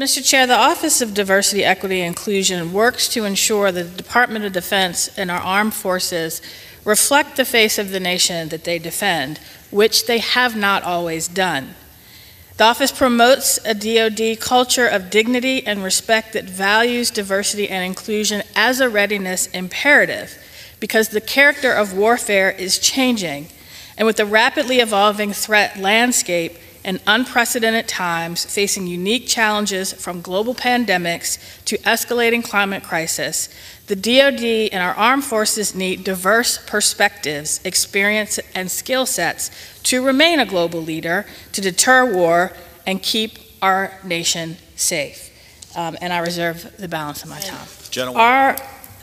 Mr. Chair, the Office of Diversity, Equity, and Inclusion works to ensure that the Department of Defense and our armed forces reflect the face of the nation that they defend, which they have not always done. The office promotes a DoD culture of dignity and respect that values diversity and inclusion as a readiness imperative because the character of warfare is changing. And with the rapidly evolving threat landscape and unprecedented times facing unique challenges from global pandemics to escalating climate crisis, the DoD and our armed forces need diverse perspectives, experience, and skill sets to remain a global leader, to deter war, and keep our nation safe. Um, and I reserve the balance of my time. Gentlemen. Our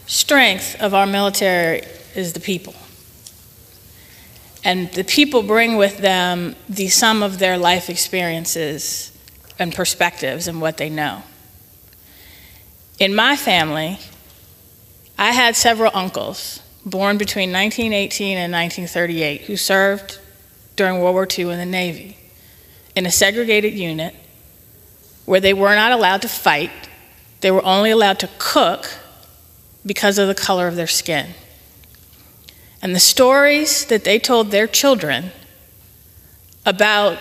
strength of our military is the people. And the people bring with them the sum of their life experiences and perspectives and what they know. In my family, I had several uncles born between 1918 and 1938 who served during World War II in the Navy in a segregated unit where they were not allowed to fight, they were only allowed to cook because of the color of their skin. And the stories that they told their children about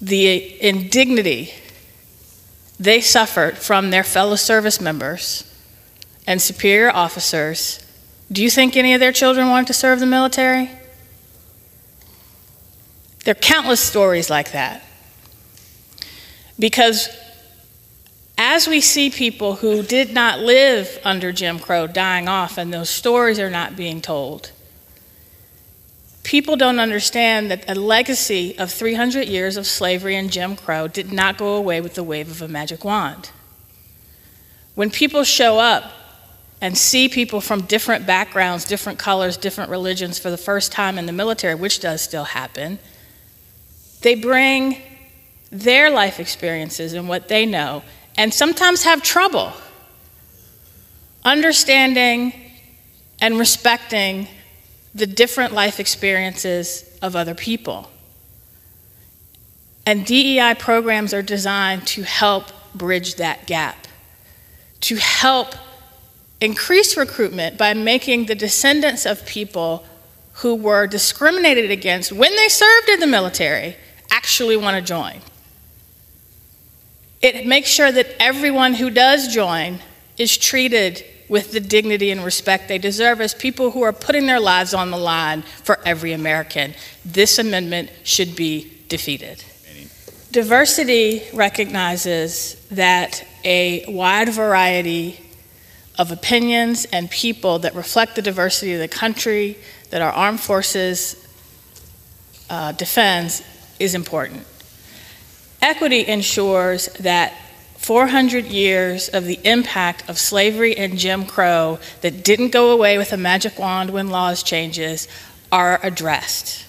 the indignity they suffered from their fellow service members and superior officers, do you think any of their children wanted to serve the military? There are countless stories like that. Because as we see people who did not live under Jim Crow dying off and those stories are not being told, people don't understand that a legacy of 300 years of slavery and Jim Crow did not go away with the wave of a magic wand. When people show up and see people from different backgrounds, different colors, different religions for the first time in the military, which does still happen, they bring their life experiences and what they know, and sometimes have trouble understanding and respecting the different life experiences of other people. And DEI programs are designed to help bridge that gap, to help increase recruitment by making the descendants of people who were discriminated against when they served in the military actually want to join. It makes sure that everyone who does join is treated with the dignity and respect they deserve as people who are putting their lives on the line for every American. This amendment should be defeated. Diversity recognizes that a wide variety of opinions and people that reflect the diversity of the country that our armed forces uh, defends is important. Equity ensures that 400 years of the impact of slavery and Jim Crow that didn't go away with a magic wand when laws changes are addressed.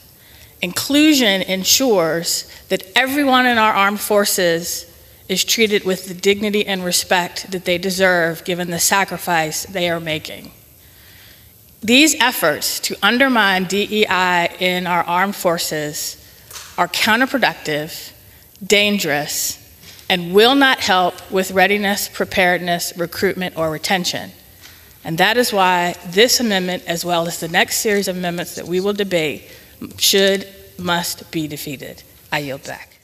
Inclusion ensures that everyone in our armed forces is treated with the dignity and respect that they deserve given the sacrifice they are making. These efforts to undermine DEI in our armed forces are counterproductive, dangerous, and will not help with readiness, preparedness, recruitment, or retention. And that is why this amendment, as well as the next series of amendments that we will debate, should, must be defeated. I yield back.